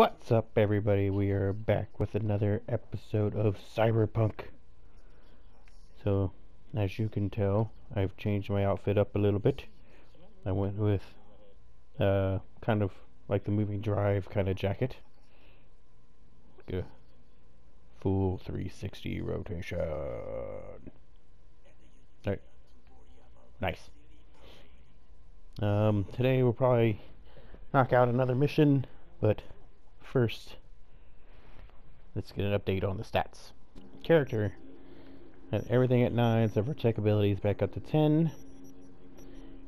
What's up, everybody? We are back with another episode of Cyberpunk. So, as you can tell, I've changed my outfit up a little bit. I went with uh, kind of like the movie Drive kind of jacket. Full 360 rotation. Nice. Um, today we'll probably knock out another mission, but first, let's get an update on the stats. Character everything at 9, except for check abilities back up to 10.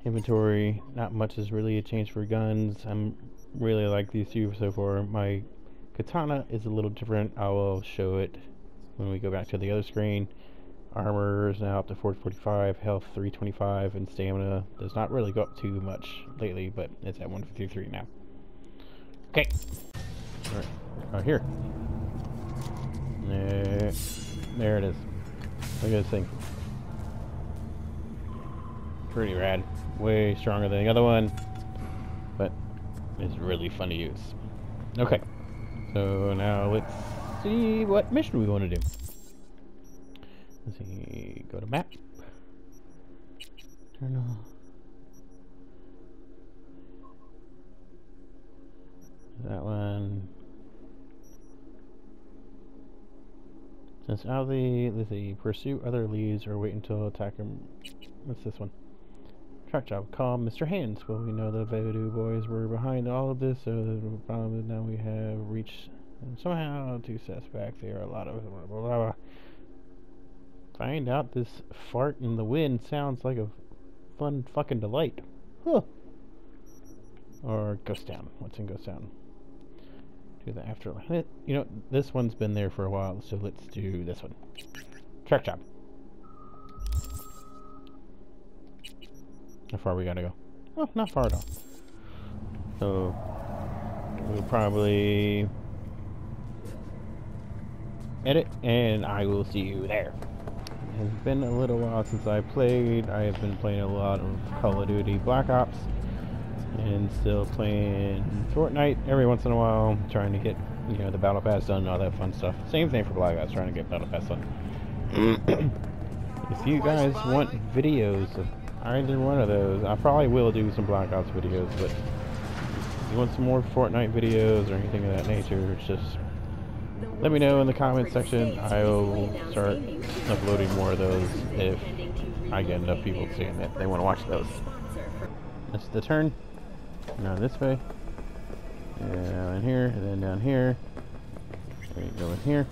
Inventory, not much is really a change for guns. I'm really like these two so far. My katana is a little different. I will show it when we go back to the other screen. Armor is now up to 445, health 325, and stamina does not really go up too much lately, but it's at 153 now. Okay. Right, right here. There, there it is. Look at this thing. Pretty rad. Way stronger than the other one, but it's really fun to use. Okay, so now let's see what mission we want to do. Let's see, go to map. Turn on. That one. Since out the let's see, pursue other leads or wait until attack him. What's this one? Track job. Call Mr. Hands. Well, we know the Voodoo boys were behind all of this, so probably now we have reached somehow two steps back there. A lot of blah, blah, blah. Find out this fart in the wind sounds like a fun fucking delight. Huh. Or Ghost Town. What's in Ghost Town? Do the afterlife. Eh, You know, this one's been there for a while, so let's do this one. Track job. How far we gotta go? Oh, not far at all. So, we'll probably edit, and I will see you there. It has been a little while since I played. I have been playing a lot of Call of Duty Black Ops, and still playing Fortnite every once in a while, trying to get you know the Battle Pass done and all that fun stuff. Same thing for Black Ops, trying to get Battle Pass done. if you guys want videos of either one of those, I probably will do some Black Ops videos, but if you want some more Fortnite videos or anything of that nature, it's just let me know in the comment section. I'll start uploading more of those if I get enough people saying that they want to watch those. That's the turn. Now this way. And down in here, and then down here. There you go in here.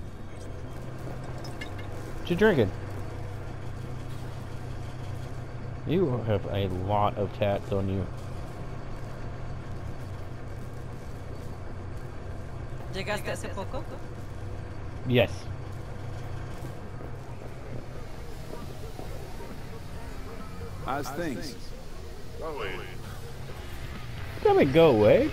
What you drinking? You have a lot of tats on you. ¿Llegaste hace poco? Yes. How's things? Let me go away.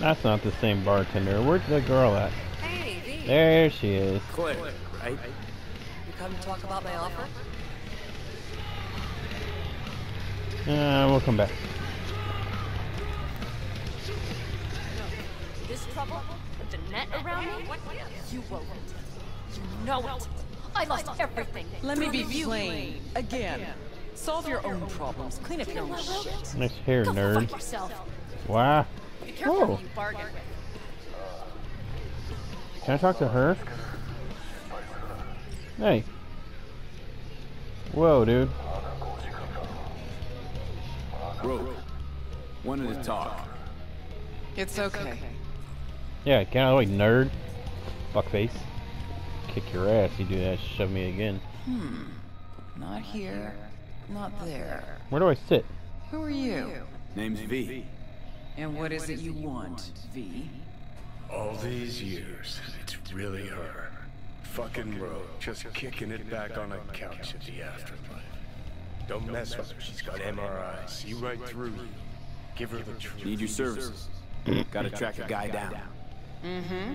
That's not the same bartender. Where's the girl at? Hey, V. There she is. Claire, right? You come to talk about my offer? Uh, we'll come back. This trouble with the net around me? You won't. You know it. I lost everything. Let me be plain. Again. Solve your own problems. Clean up your own shit. Nice hair, Go nerd. yourself. Wow. Whoa. who you bargain with. Can I talk to her? Hey. Whoa, dude. Bro, wanted to talk. It's okay. Yeah, can I like nerd? Fuckface. Kick your ass, you do that, shove me again. Hmm. Not here. Not there. Where do I sit? Who are you? Name's V. And what is it you want, V? All these years, it's really her. Fucking Rogue, just kicking it back on a couch at the afterlife. Don't mess with her, she's got MRI, see right through you. Give her the truth. Need your services. Gotta track a guy down. Mm-hmm.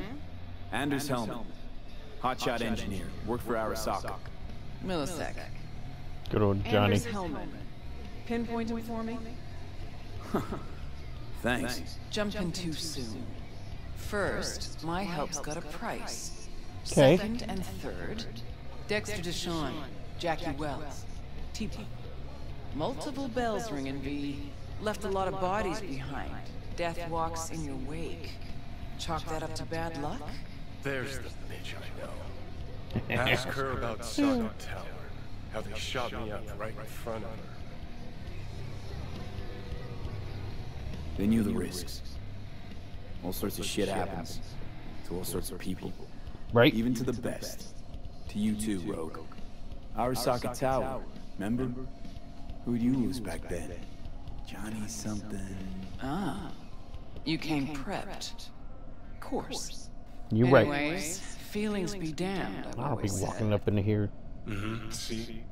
Anders Hellman. Hotshot engineer. Worked for Arasaka. Millisec. Good old Johnny. Anders Hellman. Pinpoint him for me? Thanks. Jumping too soon. First, my help's got a price. 'Kay. Second and third, Dexter DeShawn, Jackie Welles, T-Bug. Multiple bells ringing, V. Left a lot of bodies behind. Death walks in your wake. Chalk that up to bad luck? There's the bitch I know. Ask her about Saga Tower. How they shot me up right in front of her. They knew the risks. All sorts of shit happens. To all sorts of people. Right? Even to the best. To you too, Rogue. Arasaka Tower, remember? Who'd you lose back then? Johnny something. Ah. You came prepped. Course. You're right. Anyways, feelings be damned, I've I'll be walking said. up into here. Mm-hmm. See?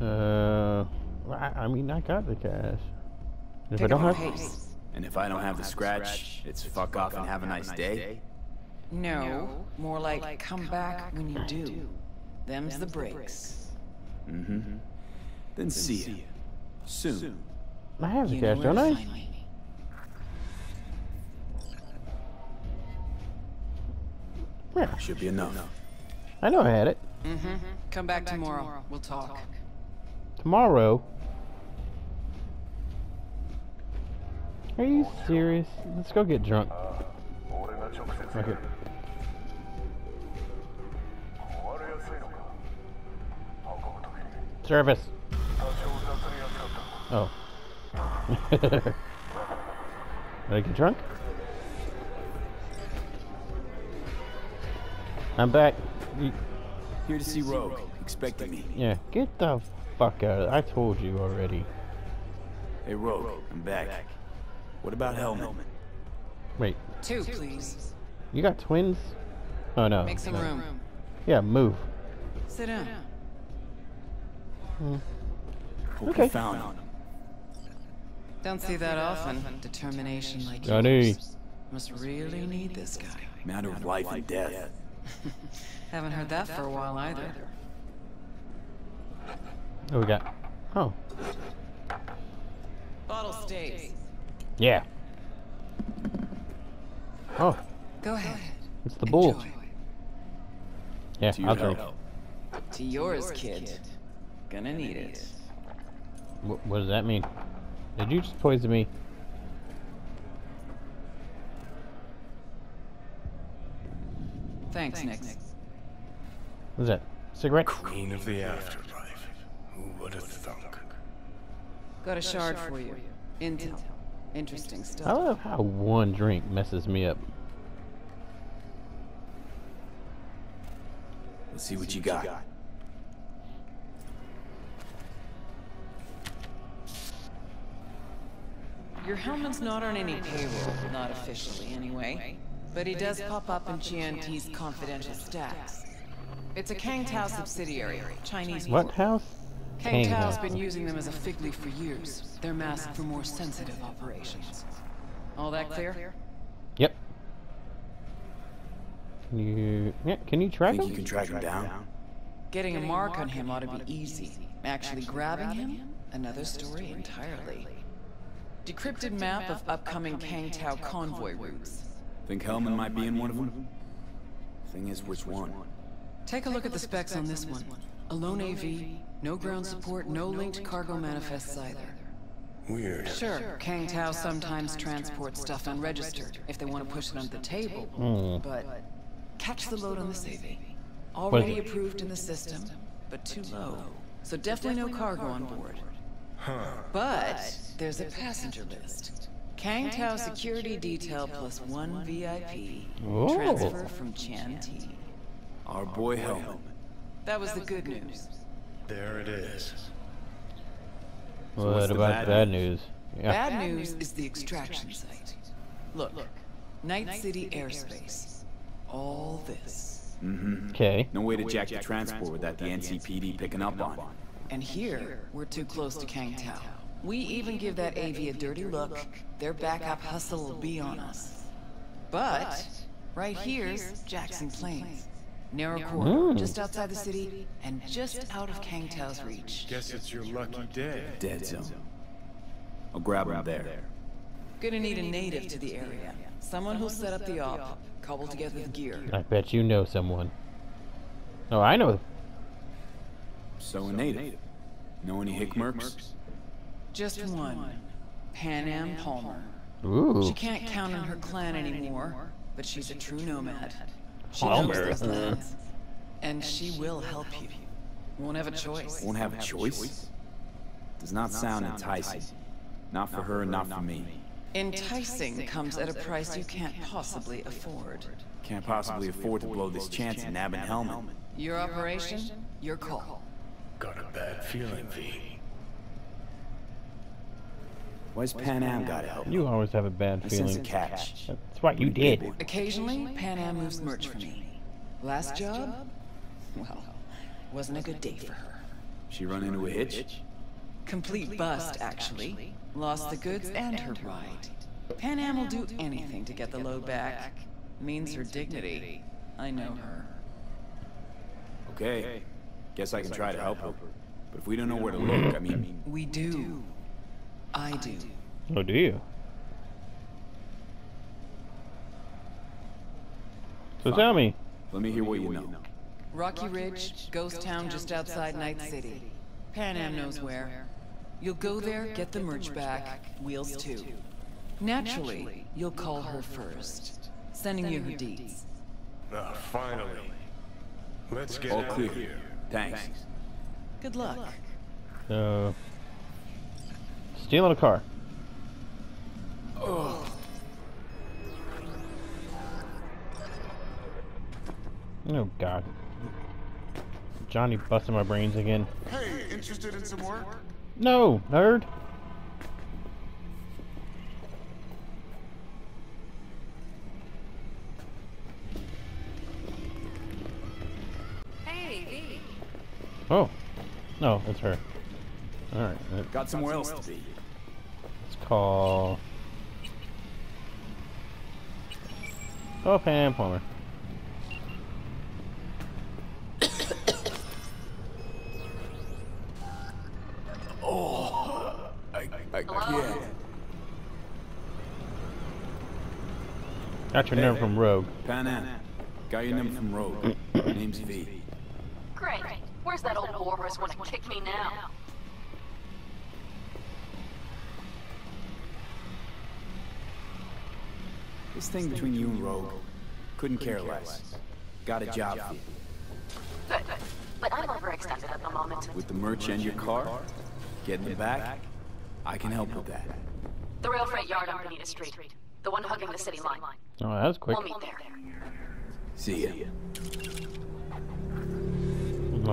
Uh, I, I mean, I got the cash. If I don't have, pace. And if I don't have the scratch, it's fuck off and have a nice day? No, more like come back when you do. Them's the breaks. Mm-hmm. Then see ya. Soon. I have the You cash, don't I? find me. Yeah, Should be enough. I know I had it. Mm -hmm. Come back tomorrow. We'll talk. Tomorrow. Are you serious? Let's go get drunk. Right here. Service. Oh. Did I get drunk? I'm back. Here to see Rogue. Expecting me. Yeah, get the fuck out of I told you already. Hey, Rogue. I'm back. What about Hellman? Wait, Two, please. you got twins? Oh no. Make some no. room. Yeah, move. Sit down. Hmm. Hope Okay. found him. Don't see that often. Determination like Johnny. yours. Must really need this guy. Matter of life and death. Haven't heard that for a while either. What we got? Oh, Bottle stays. yeah. Oh, Go ahead. it's the bull. Enjoy. Yeah, To I'll drink. help. To yours, kid. Gonna need it. Wh- what does that mean? Did you just poison me? Thanks, Nick. What's that? Cigarette? Queen of the afterlife. Who would have thunk? Got a shard for you. Intel. Interesting stuff. I stuff. love how one drink messes me up. Let's see what you got. Your Hellman's not on any payroll, not officially anyway. But he does pop up in GNT's confidential stacks. It's a Kang Tao subsidiary, Chinese What house? Kang Kang Tao's House. been using them as a fig leaf for years. They're masked for more sensitive operations. All that clear? Yep. Can you? Yeah. Can you track Think him? you can track him down? Getting a mark on him ought to be easy. Actually grabbing him? Another story entirely. Decrypted map of upcoming Kang Tao convoy routes. Think Hellman might be in one of them? Thing is, which one? Take a look at the specs on this one. A lone AV, no ground support, no linked cargo manifests either. Weird. Sure, Kang Tao sometimes transports stuff unregistered if they want to push it under the table. Hmm. But catch the load on this AV. Already approved in the system, but too low. So definitely no cargo on board. But there's a passenger list. Kang Tao security detail plus one VIP. Whoa. Transfer from Chan T. Our boy Hellman. That was the good news. There it is. So what what's the about bad bad news? news? Yeah. Bad news is the extraction site. Look, Night City airspace. All this. Mm-hmm. Okay. No way to jack the transport without the NCPD picking up on it. And here, we're too close to Kang Tao. We even give that AV a dirty look, their backup hustle will be on us. But, Right here's Jackson Plains. Narrow corridor, Mm. just outside the city, and just out of Kang Tao's reach. Guess it's your lucky day. Dead zone. I'll grab him there. Gonna need a native to the area. Someone who'll set up the op, cobble together the gear. I bet you know someone. Oh, I know. So a native. Know any hick mercs? Just one. Panam Palmer. Ooh. She can't count on her clan anymore, but she's a true nomad. She Palmer. knows those lands. And she will help you. Won't have a choice. Won't have a choice? Does not sound enticing. Not for her and not for me. Enticing comes at a price you can't possibly afford. Can't possibly afford to blow this chance at nabbing Hellman. Your operation, your call. Got a bad feeling, V. Why's Panam gotta help me? You always have a bad I sense a feeling. catch. That's what you did. Occasionally, Panam moves merch for me. Last job? Well, wasn't a good day for her. She run into a hitch? Complete bust, actually. Lost the goods and her ride. Panam will do anything to get the load back. Means her dignity. I know her. Okay. Guess I can try to help her. But if we don't know where to look, I mean, We do. I do. Oh, do you? So Fine. tell me. let me hear what you know. Rocky Ridge, ghost town just outside Night City. Panam knows where. You'll go there, get the merch back, wheels too. Naturally, you'll call her first. Sending you her deeds. Ah, finally. Let's get All out clear. of here. Thanks. Good luck. So, stealing a car. Oh God. Johnny busting my brains again. Hey, interested in some work? No, nerd. Oh, no, it's her. All right, let's Got somewhere else to be. Let's call. Oh, Pam Plumber. Oh, I, I can't. Got your number from Rogue. Panam. Got your number from Rogue. Name's V. Great. Where's that old Boris want to kick me now? This thing between you and Rogue. Couldn't care less. Got a job for you. Good. But I'm overextended at the moment. With the merch and your car, getting it back, I can help with that. The rail freight yard on Bonita Street. The one hugging the city line. Oh, that was quick. We'll meet there. See ya.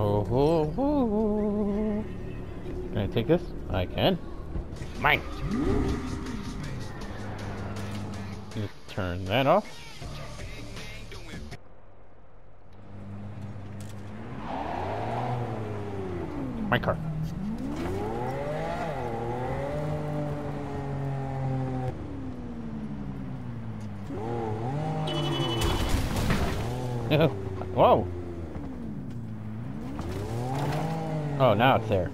Oh, oh, oh. Can I take this? I can. Mine. Just turn that off. My car. Whoa. Oh, now it's there.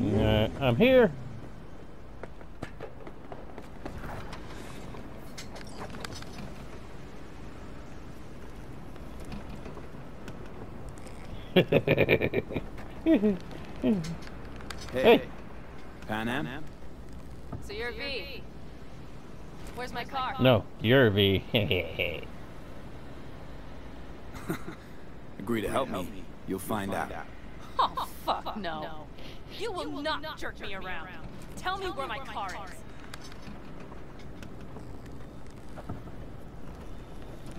Uh, I'm here. Hey. Hey. Panam? So you're V. Where's my car? no, you're V. Agree to help me. You'll find out. Oh, fuck no. You will not jerk me around. Tell me where my car is.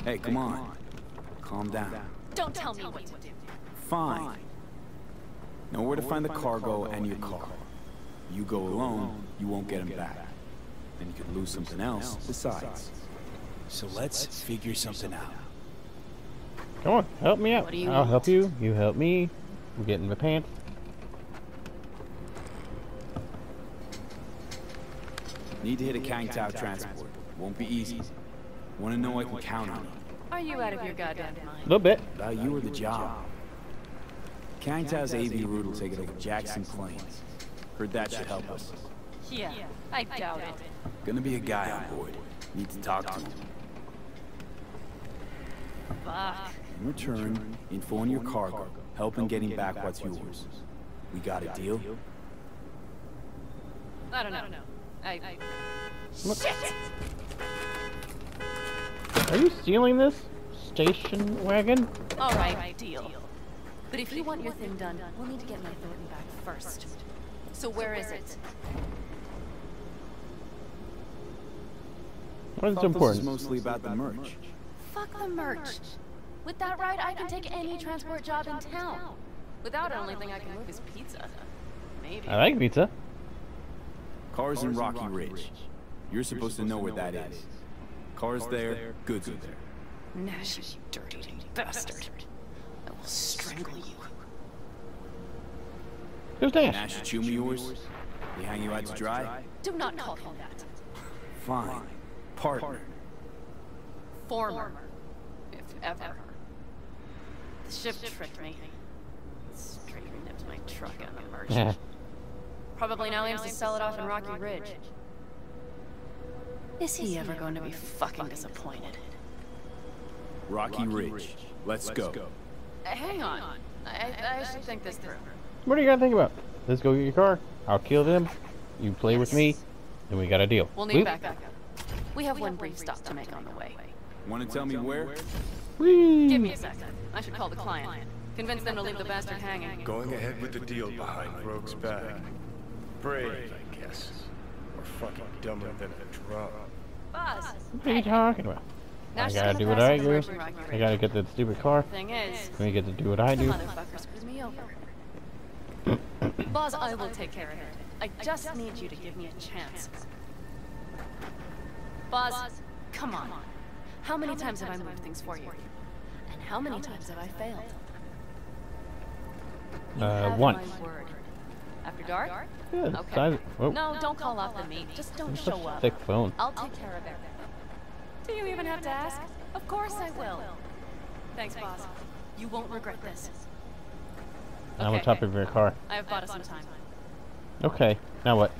Hey, come on. Calm down. Don't tell me what to do. Fine. Know where to find the cargo and your car. You go alone, you won't get him back. Then you could lose something else besides. So let's figure something out. Come on, help me out. I'll want? help you. You help me. I'm getting the pants. Need to hit a Kang Tao transport. Won't be easy. Want to know I can count on you. Are you out of your goddamn mind? A little bit. About you or the job. Kang Tao's AV route will take it over Jackson Plains. Heard that should help us. Yeah, I doubt it. Gonna be a guy on board. Need to talk to him. Fuck. In return, info on your cargo. Help in getting back what's yours. We got a deal? I don't know. I... I... Shit! Are you stealing this station wagon? Alright, deal. But if you want your thing done, we'll need to get my Thornton back first. So where is it? What is Thought This is mostly about the merch. Fuck the merch. With that ride, I can take any transport job in town. Without it, only thing I can move is pizza. Maybe. I like pizza. Cars in Rocky Ridge. You're supposed to know where that is. Cars there, goods are there. Nash, you dirty bastard. I will strangle you. Who's Nash? Nash Chumi yours? They hang you out to dry? Do not call him that. Fine. Partner. Former. If ever. The ship tricked me. Straight nipped my truck on the merch. Yeah. Probably now aims to sell it off in Rocky Ridge. Is he ever going to be fucking disappointed? Rocky Ridge. Let's go. Uh, Hang on. I, I should think this through. What are you gonna think about? Let's go get your car. I'll kill them. You play with me, and we got a deal. We'll Whoop. need backup. We have one brief stop to make on the way. Want to tell me where? Whee! Give me a second. I should call the client. Convince them to leave the bastard hanging. Going ahead with the deal behind Rogue's back. Brave, I guess. Or fucking dumber than a drum. Buzz! What are you talking about? I gotta do what I fast do. away from Rocky I gotta get that stupid car. Thing is, Then we get to do what I do. motherfucker screws me over. Buzz, I will take care of it. I just need you to give me a chance. Buzz, come on. How many times have I moved things for you? And how many times have I failed? You Uh, have once. After dark? Yeah, Okay. size- No, don't call off the meat. Just don't That's show up. thick phone. I'll take care of everything. Do you even have to ask? Of course I will. Thanks, boss. You won't regret this. I'm on Okay. top of your car. I have bought us some time. Okay, now what?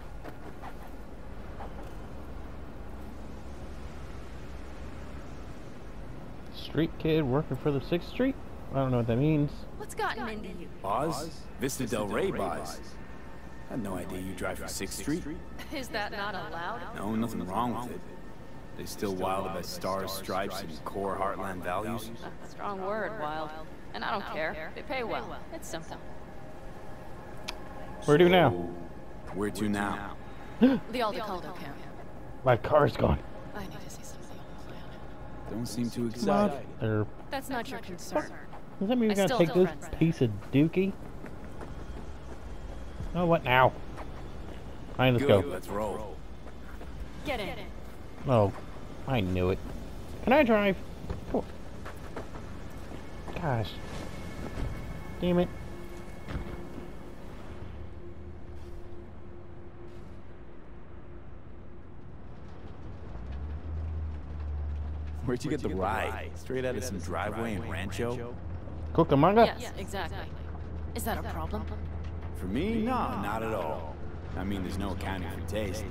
Street kid working for the 6th Street? I don't know what that means. What's gotten into you? Oz? Vista Del Rey buys. Had no idea you drive for 6th Street. Is that not allowed? No, nothing wrong with it. They still wild about stars, stripes, and core heartland values. A strong word, Wild. And I don't care. They pay well. It's simple. Where do now? Where to now? The Aldecaldo camp. My car's gone. I need to see some of the old plan. Don't seem too excited. Or That's not your concern. does that mean we gotta take this friends piece of dookie? Oh, what now? Alright, let's go. let's roll. Get in. Oh, I knew it. Can I drive? Gosh. Damn it. Where'd you get the ride? Straight out of some driveway in Rancho? Cucamonga? Yes, exactly. Is that a problem? For me, no, not at all. I mean, there's no accounting for taste.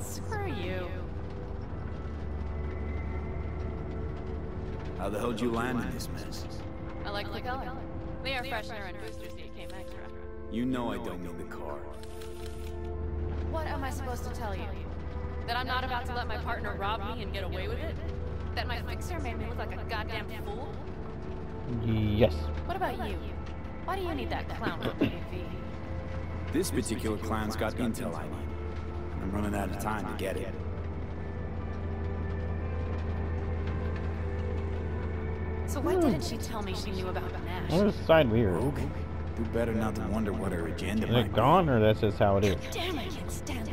Screw you. How the hell did you land in this mess? I like the color. They are freshener and booster seat came extra. You know I don't mean the car. What am I supposed to tell you? That I'm not about to let my partner rob me and get away with it? That my fixer made me look like a goddamn fool? Yes. What about you? Why do you need that clown AV? This particular clown's got intel I need. I'm running out of time to get it. So why didn't she tell me she knew about Nash? That was side weird. Rogue? Do better not to wonder what her agenda Is might it be. gone or that's just how it is? Damn, I can't stand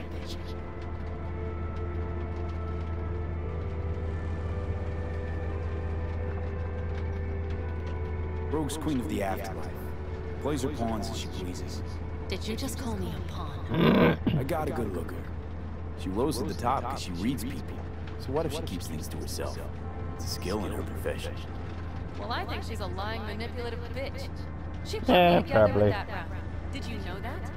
Rogue's queen of the afterlife. Plays her pawns as she pleases. Did you just call me a pawn? I got a good looker. She rose to the top because she reads people. So what if she keeps things to herself? It's a skill in her profession. Well, I think she's a lying, manipulative bitch. She put Yeah, me together probably. with that rap. Did you know that?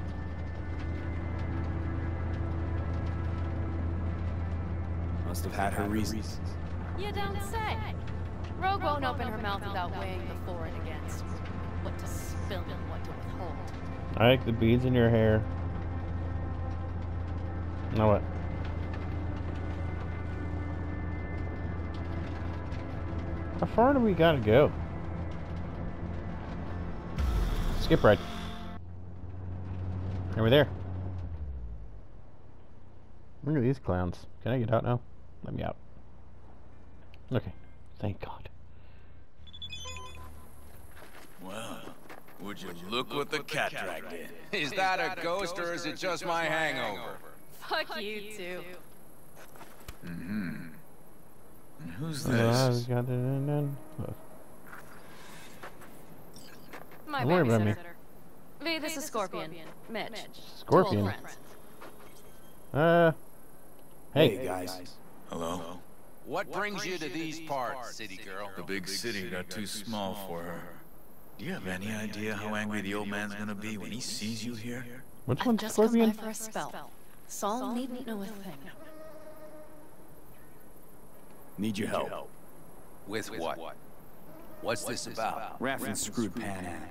Must have had her reasons. You don't say. Rogue won't open her mouth without weighing the for and against. What to spill and what to withhold. I like the beads in your hair. Now what? How far do we gotta go? Skip ride. Are we there? Look at these clowns. Can I get out now? Let me out. Okay. Thank God. Well, would you look what the cat dragged in? Is that a ghost or is it just my hangover? Fuck you too. And who's Uh, this? we got it in, in. My Don't worry about me. V, this is Scorpion. Mitch. Scorpion. Old. Uh. Hey. Hey, guys. Hello? What brings you to these parts, city girl? The big city got too small for her. Do you have any idea how angry the old man's gonna be when he sees you here? Which I've one's just come by Scorpion? for a spell. Saul needn't know a thing. Need your help. With what? What's this about? Raffen screwed Panam.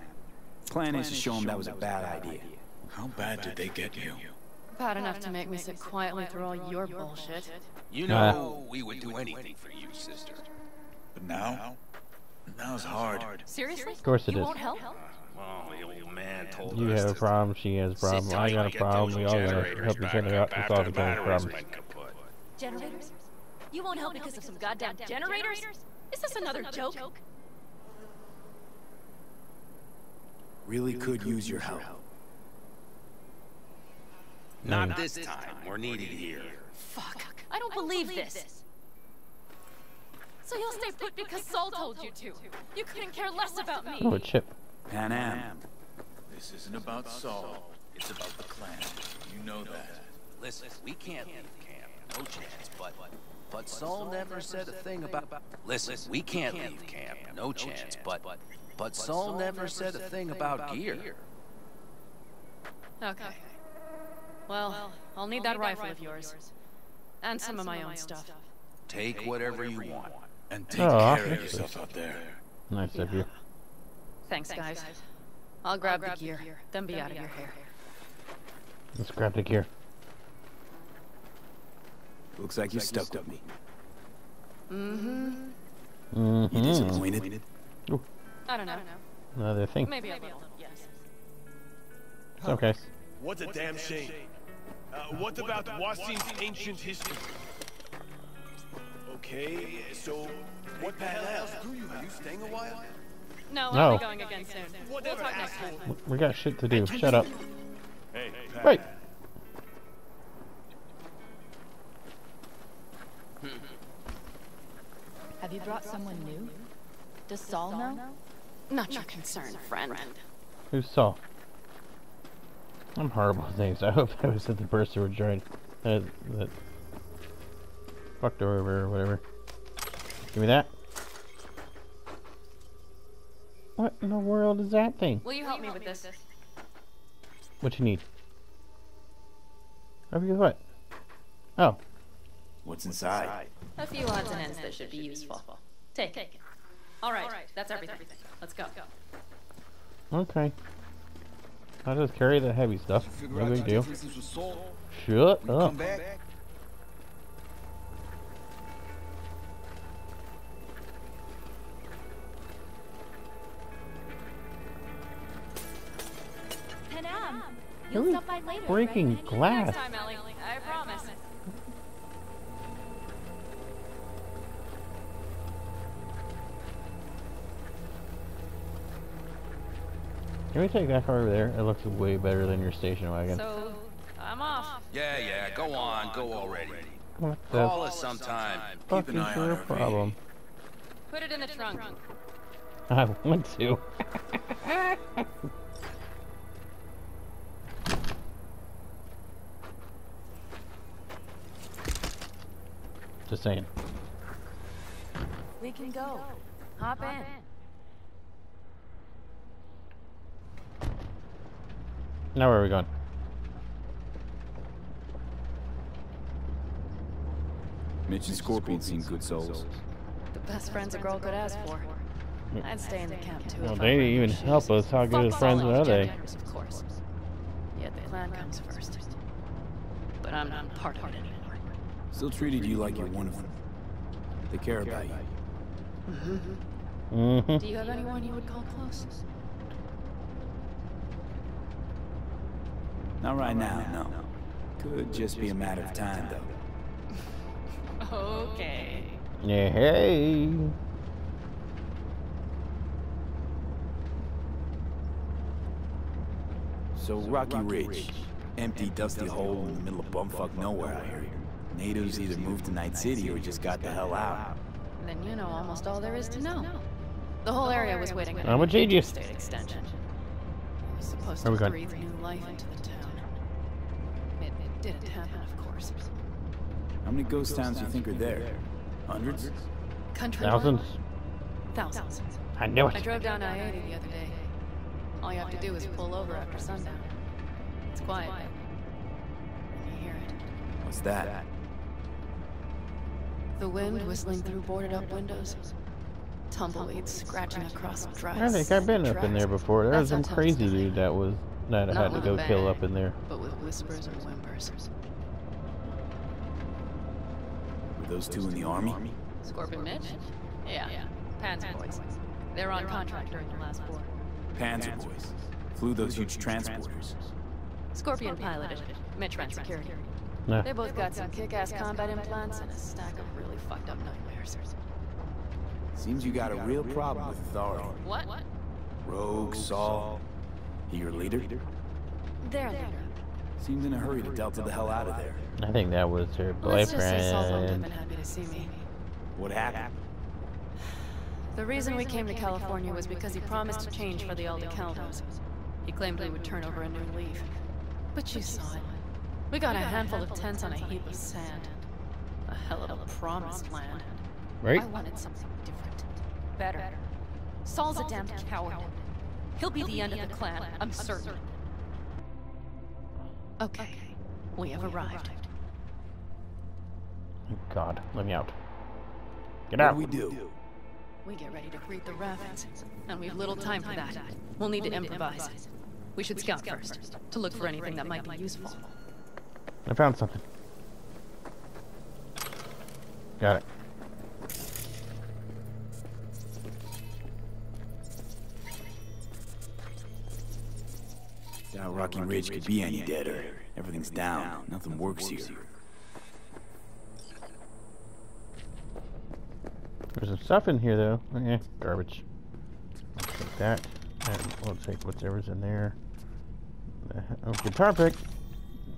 Plan is to show him that was a bad idea. How bad did they get you? Bad enough to make me sit quietly through all your bullshit. You know we would do anything for you, sister. But now? Now's hard. Seriously? Of course it you is. won't help? Well, the old man told You us have a problem, she has a problem, I got a problem, we all gotta help each other out to solve each other's problems. Generators? You won't help because of some goddamn generators? Is this another joke? Really could use your help. Not this time. We're needed here. Fuck. I don't believe this. So you'll stay put because Saul told you to. You couldn't care less about me. Oh, a chip. Panam. This isn't about Saul. It's about the clan. You know that. Listen, we can't leave camp. No chance, but... But Saul never said a thing about... Listen, we can't leave camp. No chance, but... But Saul never said a thing about gear. Okay. Well, I'll need that rifle of yours. And some of my own stuff. Take whatever you want. And take Aw, care of that's yourself out there. Nice of you. Thanks, guys. I'll grab the gear, then be out of your hair. Let's grab the gear. Looks like you're stuck with me. Mm-hmm. You Mm-hmm. disappointed? I don't know. Another thing. Maybe a little, yes. It's okay. What a damn shame. Uh, what about Wasim's ancient history? Okay, so what the hell else do you have? You staying a while? No, No. I'll be going again soon. We'll talk next time. We got shit to do. Shut up. Hey, Pat. Wait. Have you brought someone new? Does Saul know? Not your concern, friend. Who saw? I'm horrible at names. I hope I was at the person who joined. Uh, that fucked over or whatever. Give me that. What in the world is that thing? Will you help me with this? What you need? I forget what? Oh, What's inside? A few odds and ends that should be useful. Take it. All right, that's everything. Let's go. okay. I'll just carry the heavy stuff. No big deal. Shut up. Panam! You're You'll stop by later. breaking glass. We take that car over there? It looks way better than your station wagon. So, I'm off. Yeah, yeah, go on, go already. what the Call us sometime. fuck an is eye on her, problem? Put it in the trunk. I want to. Just saying. We can go. Hop in. Now where are we going? Mitch and Scorpion seem good souls. The best friends a girl could ask for. I'd stay in the camp too. Well, if I they didn't even help us. How good of friends are else, they? Jackhammers, Of course. Yet the clan comes first. But I'm not part of it anymore. Still treated you like you're one of them. They care about you. Mm-hmm. Do you have anyone you would call close? Not right now, no. Could just be a matter of time, though. Okay. Yeah, hey. So Rocky Ridge, empty, dusty hole in the middle of bumfuck nowhere out here. Natives either moved to Night City or just got the hell out. Then you know almost all there is to know. The whole area was waiting I'm a an genius. interstate extension. It was supposed to breathe new life into the town. It, it didn't happen, of course. How many ghost towns do you think are there? Hundreds? Country Thousands. Thousands. I knew it. I drove down I-80 the other day. All you have to do is pull over after sundown. It's quiet. You hear it. What's that? The wind whistling through boarded up windows. Tumbleweeds scratching across dry I think I've been up in there before. There was some crazy dude that was that Not had to go a kill up in there. But with whispers and whimpers. Were those two in the army? Scorpion Mitch? Yeah. Panzer boys. They're on contract during the last war. Panzer boys. Flew those huge transporters. Scorpion piloted it. Mitch ran security. Nah. They both got some kick-ass combat implants and a stack of really fucked up nightmares. Seems you got a real problem with authority. What? Rogue, Saul. He your leader? Their leader. Seemed in a hurry to delta the hell out of there. I think that was her Let's just say Saul's won't have boyfriend. been happy to see me. What happened? The reason we came to California was because he promised to change for the Aldecaldos. He claimed we would turn over a new leaf. But you saw it. We got a handful of tents on a heap of sand. A hell of a promised land. Right? I wanted something different. Better. Saul's a damned coward. He'll be the end of the clan, I'm certain. Okay, we have arrived. Oh God, let me out. Get What out. do we do? We get ready to greet the Raffens, and we've little time for that. We'll need to improvise. We should scout first, to look for anything that might be useful. I found something. Got it. Rocky Ridge could be any deader. Everything's down. Nothing works here. There's some stuff in here though. Eh, garbage. I'll take that. And we'll take whatever's in there. Oh, guitar pick.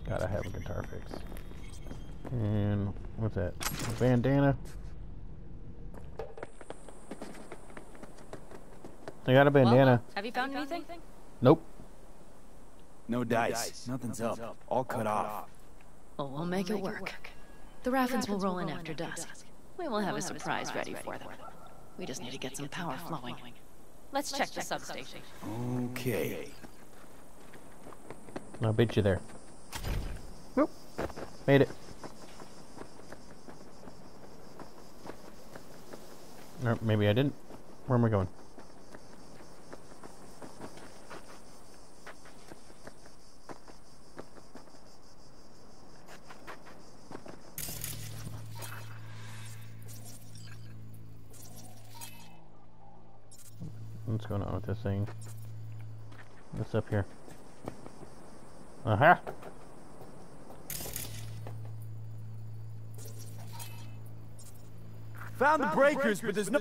Gotta have a guitar fix. And what's that? A bandana. I got a bandana. Have you found anything? Nope. No dice. Nothing's up. All cut off. Oh, well, we'll make it work. The Raffens will roll in after dusk. We will have a surprise ready for them. We just need to get some power flowing. Let's check the substation. Okay. I'll beat you there. Whoop. Made it. Or maybe I didn't. Where am I going? What's going on with this thing? What's up here? Uh-huh. Aha! Found the breakers, but there's no.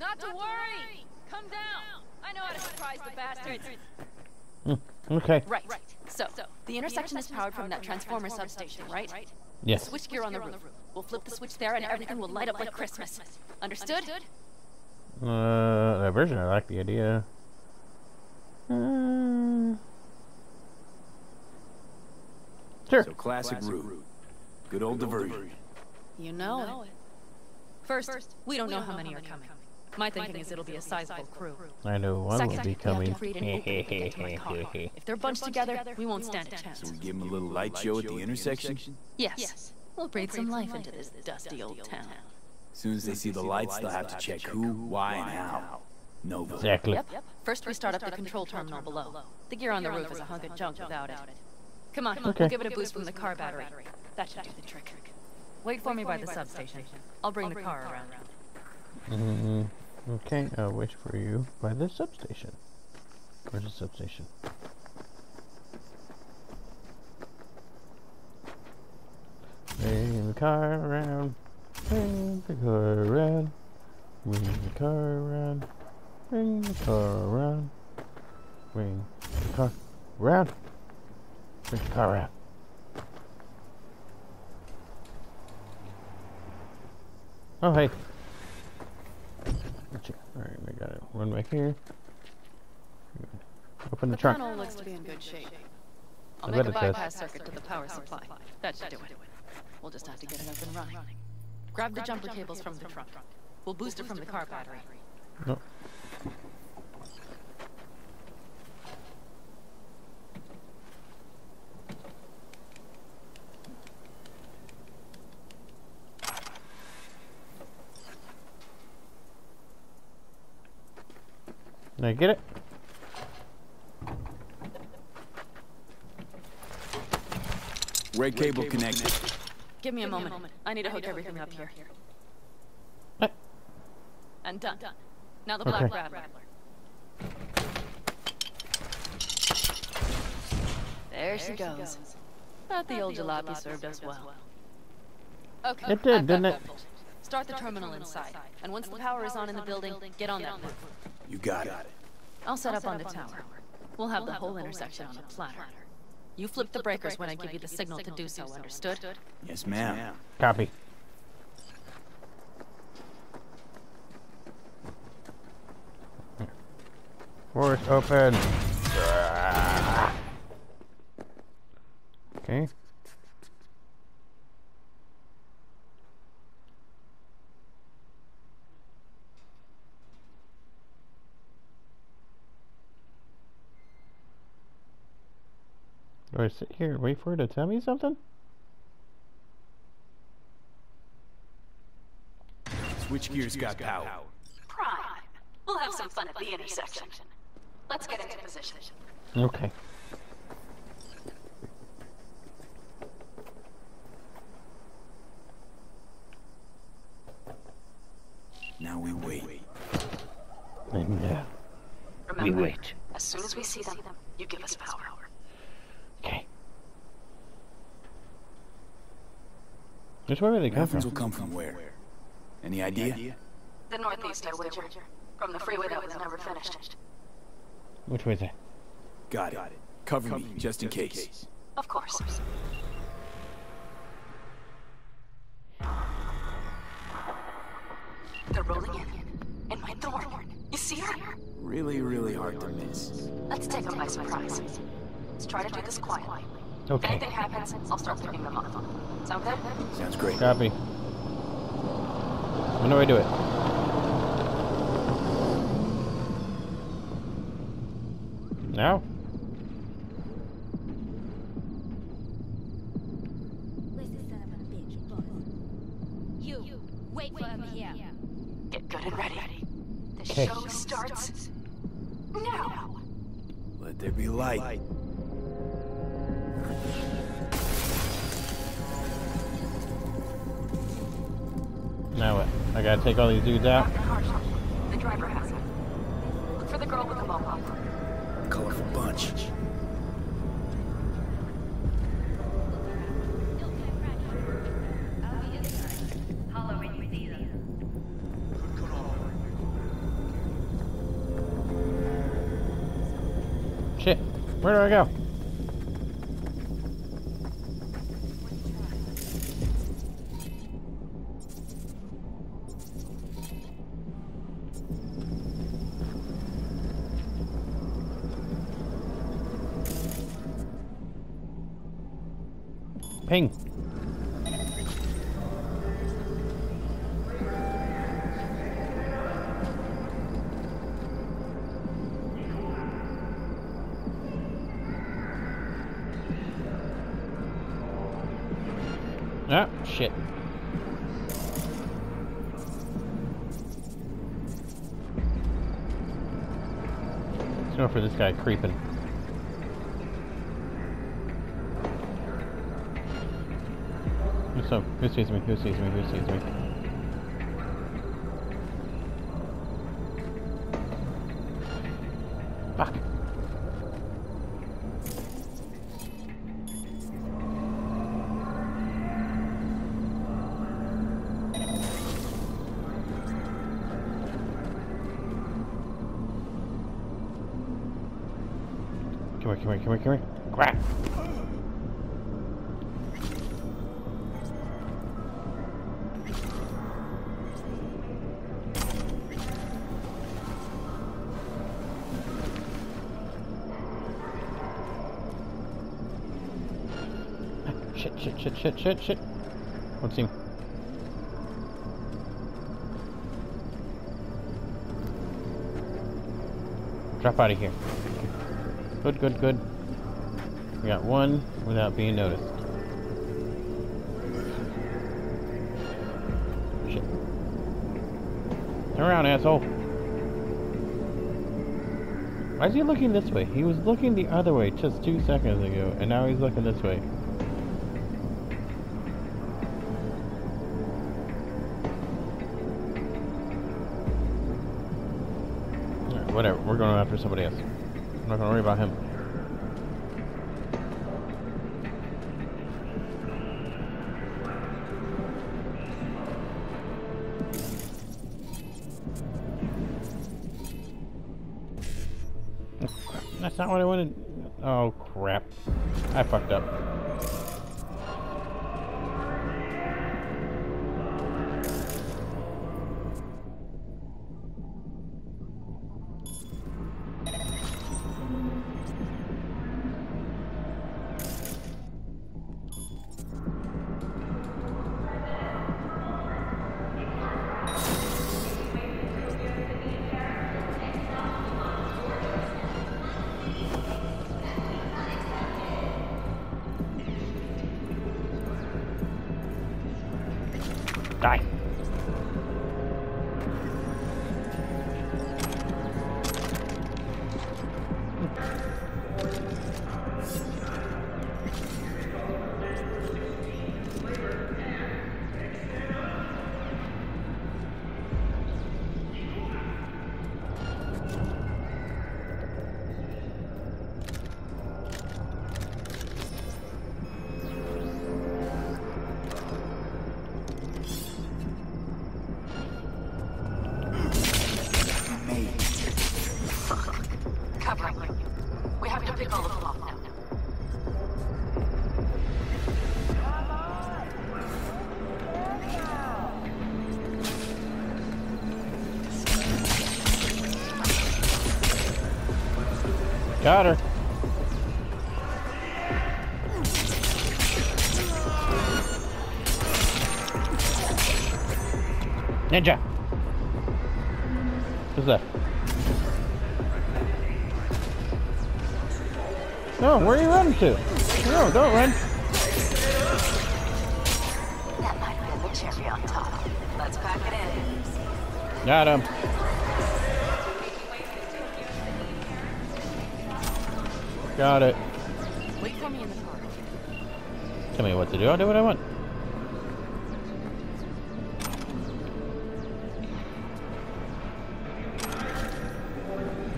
Not to worry! Come down! I know how to surprise the bastards. Hmm. Okay. Right. Right. So, the intersection is powered from that transformer substation, right? Yes. Switch gear on the roof. We'll flip the switch there and everything will light up like Christmas. Understood? Uh, that version, I like the idea. Uh, sure. So classic route. Good old diversion. You know it. First, we don't know how many are coming. My thinking is it'll be a sizable crew. I know one Second, will be we have coming. to create an opening to get to my car. If they're bunched together, we won't stand a chance. So we give him a little light show at the intersection? Yes. yes. We'll breathe some life into this dusty old town. As soon as they see the lights, they'll have to check who, why, and how. Nova. Exactly. Yep. First, we start up the control terminal below. The gear on the roof is a hunk of junk without it. Come on, Okay. we'll give it a boost from the car battery. That should do the trick. Wait for me by the substation. I'll bring the car around. Mm, okay, I'll wait for you by the substation. Where's the substation? Bring the car around. Bring the car around. Bring the car around. Bring the car around. Bring the car around. Bring the car around. Oh, hey. Gotcha. Alright, we got it. One back here. Open the The trunk. panel looks to be in good shape. I'll I make a bypass circuit to the power supply. That should do it. We'll just have to get it up and running. Grab the jumper cables from the trunk. We'll boost it from the car battery. No. Did I get it? Red cable connected. Give me a moment. I need to hook everything up here. What? And done. Now the Okay. black rattler. There she goes. Thought the old jalopy served us well. Okay. It did, didn't it? Start the terminal inside, and once the power is on in the building, get on that roof. You got it. I'll set up on the tower. We'll have the whole intersection on a platter. You flip the breakers when I give you the signal to do so, understood? Yes, ma'am. Copy. Force open. Ah. Okay. Do I sit here and wait for her to tell me something? Switch gears got power. Prime. We'll have some fun at the intersection. Let's get into position. Okay. Now we wait. And uh, we Remember, wait. as soon as we see them, you give us power. Which way are they come Muffins will from? come from where? Any idea? The northeast, I wager. From the freeway that was never finished. Which way is that? Got it. Cover me, just in case. Of course. They're rolling in. In my door. You see her? Really, really hard to miss. Let's take them by surprise. Let's try to do this quietly. If Okay. anything happens, I'll start picking them up. Sound good? Sounds great. Copy. When do I do it? Now? Listen, son of a bitch, boss. You, wait for him here. Get good and ready. The Okay. show starts now. Let there be light. Now what? I gotta take all these dudes out? Dr. Harsham, the driver has it. Look for the girl with the mohawk. Colorful bunch. Shit. Where do I go? This guy creeping. Who's up? Who sees me? Who sees me? Who sees me? Come here, come here, come here, come here. Crap. Shit, shit, shit, shit, shit, shit. What's him? Drop out of here. Good, good, good. We got one without being noticed. Turn around, asshole. Why is he looking this way? He was looking the other way just two seconds ago, and now he's looking this way. Alright, whatever. We're going after somebody else. I'm not gonna worry about him. That's not what I wanted. Oh crap. I fucked up. Got her. Ninja. Who's that? No, where are you running to? No, don't run. That might have been the cherry on top. Let's pack it in. Got him. Got it. Wait for me in the car. Tell me what to do. I'll do what I want.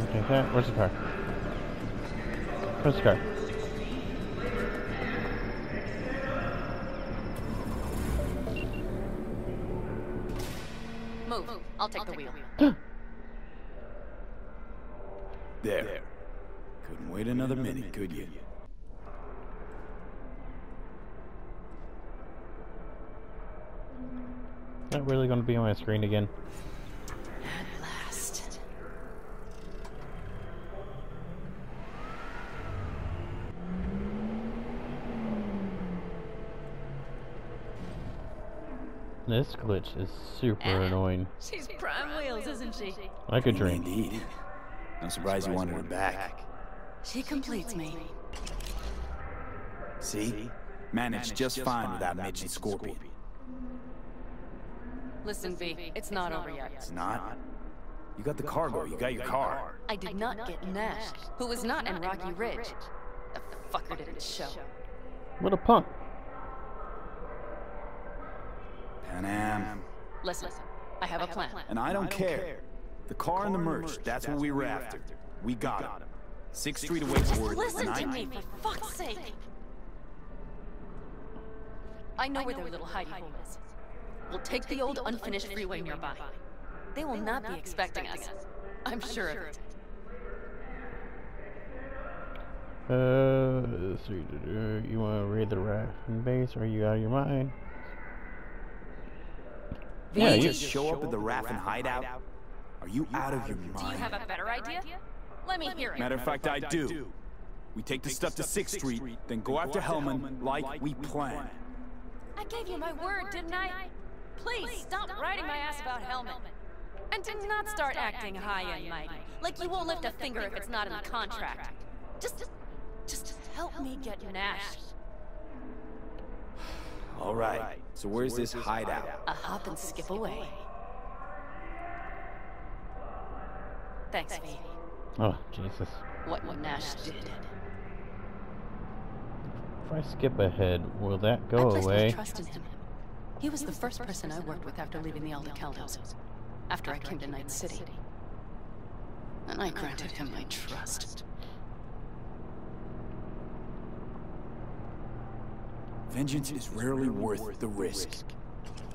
Okay, okay. Where's the car? Where's the car? Another minute, could you? Not really gonna be on my screen again. At last. This glitch is super eh. annoying. She's prime wheels, isn't she? Like a dream. Indeed. I'm surprised you wanted her back. She completes me. See? Managed just fine without Mitch and Scorpion. Listen, V, it's not over yet. It's not? You got the cargo, you got your car. I did not get Nash, who was not in Rocky Ridge. The fucker didn't show. What a punk. Panam. Listen, I have a plan. And I don't care. The car and the merch, that's what we were after. We got him. Sixth Street away for it, Listen to me, for fuck's sake! I know where their little hidey hole is. We'll take the old unfinished freeway nearby. They will not be expecting us. I'm sure of it. Uh, so you, you want to raid the Raffen base, or are you out of your mind? Yeah, you just show up at the Raffen hideout? Are you out of your mind? Do you have a better idea? Let me hear it. Matter of fact, I do. We take the stuff to 6th Street, then go after Hellman like we planned. I gave you my word, didn't I? Please stop riding my ass about Hellman. And do not start acting high and mighty. Like you won't lift a finger if it's not in the contract. Just, just help me get Nash. All right, so where's this hideout? A hop and skip away. Thanks, V. Oh, Jesus. What Nash did. If I skip ahead, will that I go placed away? my trust in him. He was the first person I worked with after leaving the Aldecaldos. After I came to Night City. And I granted him my trust. Vengeance is rarely worth the risk.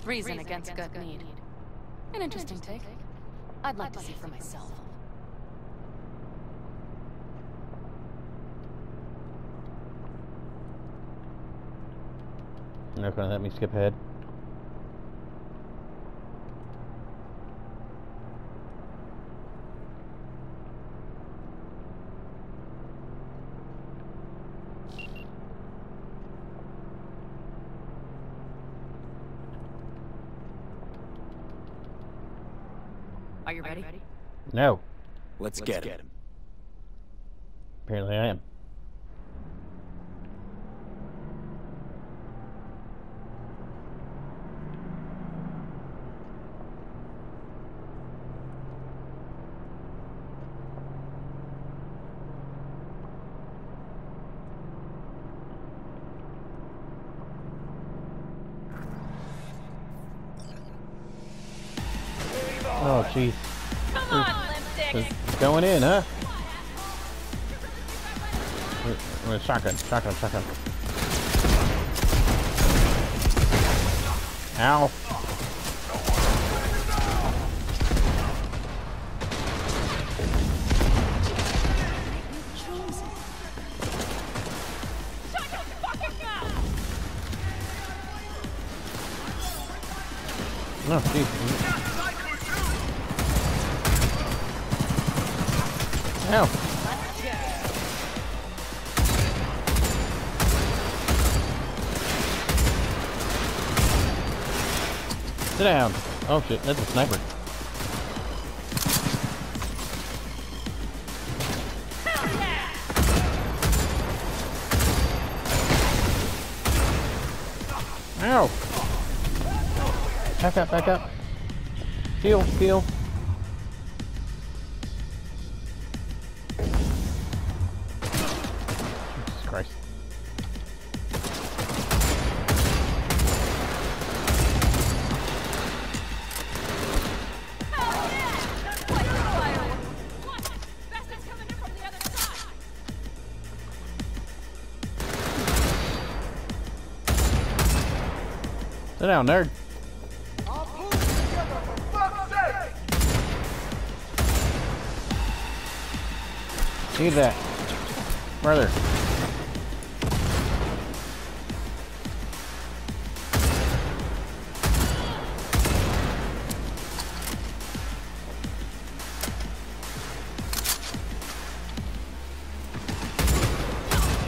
Reason against gut need. An interesting take. I'd like to see for myself. You're not gonna let me skip ahead? Are you ready? No. Let's, get, him. Apparently I am. In, huh? Wait, wait, Shotgun, shotgun, shotgun. Ow. Oh shit, that's a sniper. Ow! Back up, back up. Heal, heal. Down, nerd. Need that. Brother.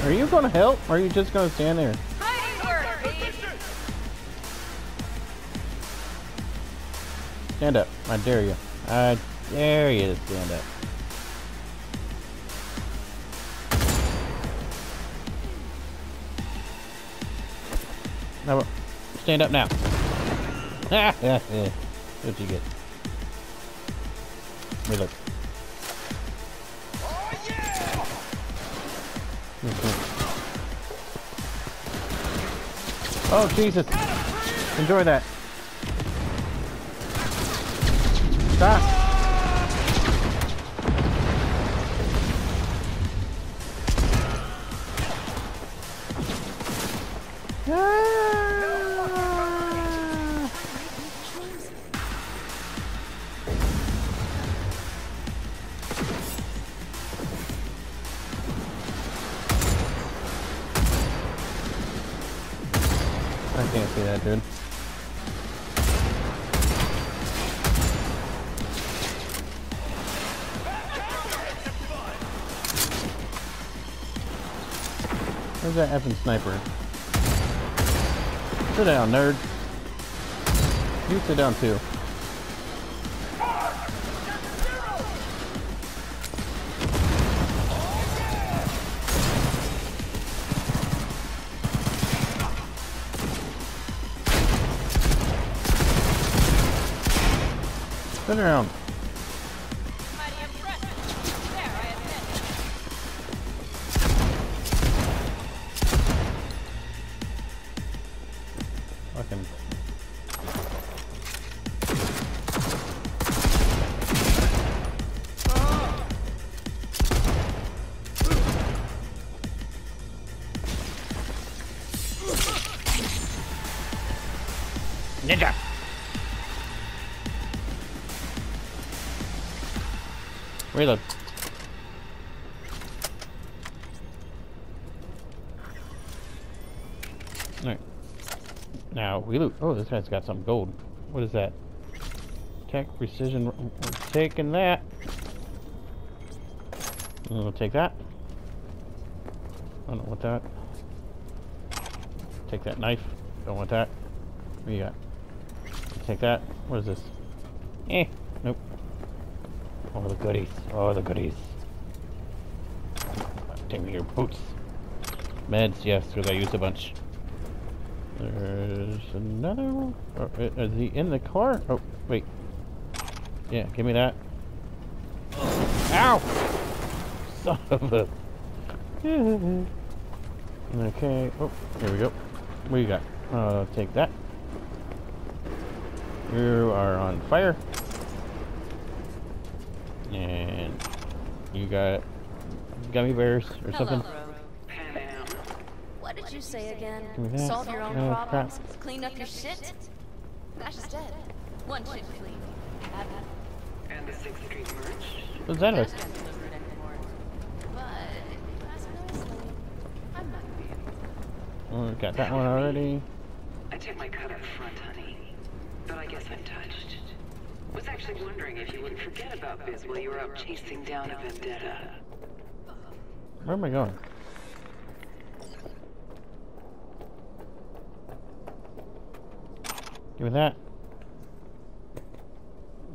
Are you gonna help? Or are you just gonna stand there? Stand up. I dare you. I dare you to stand up. Now, stand up now. what you get? Reload. Oh, Jesus. Enjoy that. Stop. That effing sniper? Sit down, nerd. You sit down too. Alright. Now, we loot. Oh, this guy's got some gold. What is that? Tech, precision. We're taking that. We'll take that. I don't want that. Take that knife. Don't want that. What do you got? Take that. What is this? Eh. Nope. Oh, the goodies. Oh, the goodies. Take me your boots. Meds, yes, because I used a bunch. There's another one. Oh, is he in the car? Oh, wait. Yeah, give me that. Ow! Son of a... okay. Oh, here we go. What you got? Uh, take that. You are on fire. And you got gummy bears or something. What did you say again? Give. Solve your own Oh, crap. problems? Clean up your shit? Nash is dead. One shit clean. And the 6th Street merch? What's that? Nash about? can't deliver it anymore. But if you ask nicely, I might be. Oh, we got that one already. I took my cut up front, honey. But I guess I'm touched. Was actually wondering if you wouldn't forget about Biz while you were out chasing down a vendetta. Where am I going? Give me that.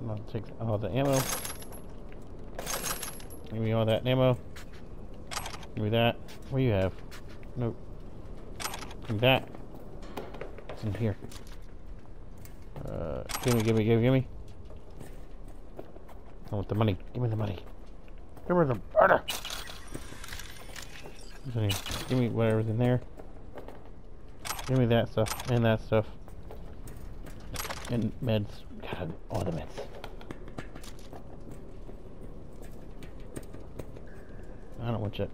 I'll take all the ammo. Give me all that ammo. Give me that. What do you have? Nope. Give me that. What's in here? Uh, give me, give me, give me, give me. I want the money. Give me the money. Give me the murder. Give me whatever's in there. Give me that stuff and that stuff. And meds. God, all the meds. I don't want you.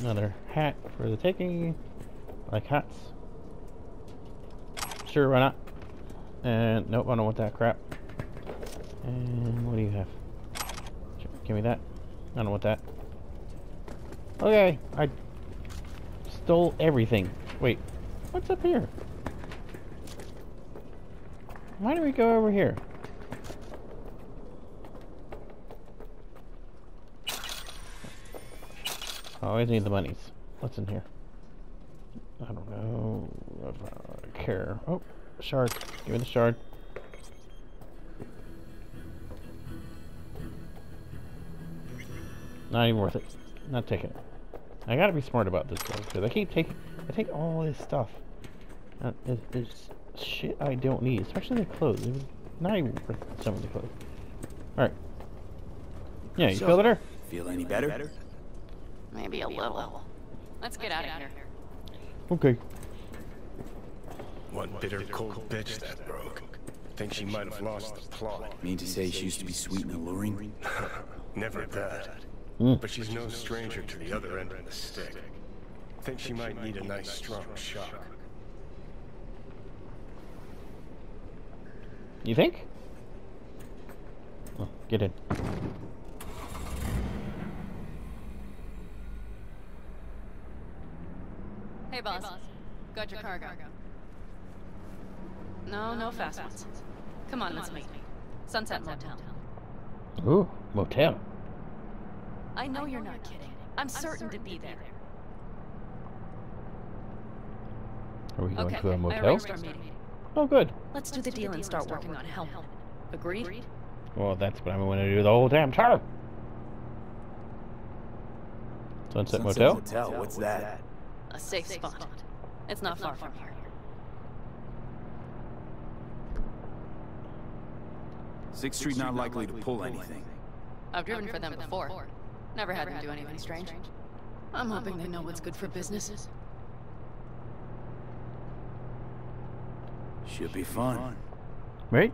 Another hat for the taking. Like hats. Sure, why not? And nope, I don't want that crap. And what do you have? Give me that. I don't want that. Okay, I stole everything. Wait, what's up here? Why do we go over here? I always need the monies. What's in here? I don't know I care. Oh, shard. Give me the shard. Not even worth it. Not taking it. I gotta be smart about this though, because I keep taking, I take all this stuff. Uh, it's shit I don't need, especially the clothes. It was not even worth some of the clothes. Alright. Yeah, you So, feel better? Feel any better? Maybe a little. Let's get out of here. Okay. One bitter cold bitch that broke. Think she might have lost the plot. Mean to say she used to be sweet and alluring? Never that. Hmm. But she's no stranger to the other end of the stick. Think she might need a nice strong shock. You think? Oh, get in. Hey, boss. Got your Got cargo. No, no fast ones. Come on, let's meet. Sunset Motel. Ooh, motel. I know you're not kidding. I'm certain to be there. Are we going Okay, to a I motel? arranged our meeting. Oh, good. Let's do the deal and start working on Hellman. Agreed? Well, that's what I'm going to do the whole damn time. Sunset, Motel? Motel, what's that? A safe spot. It's not far from here. Sixth Street not likely to pull anything. I've driven for them before. Never had them do anything strange. I'm hoping they know what's good for business. Should be fun. Right?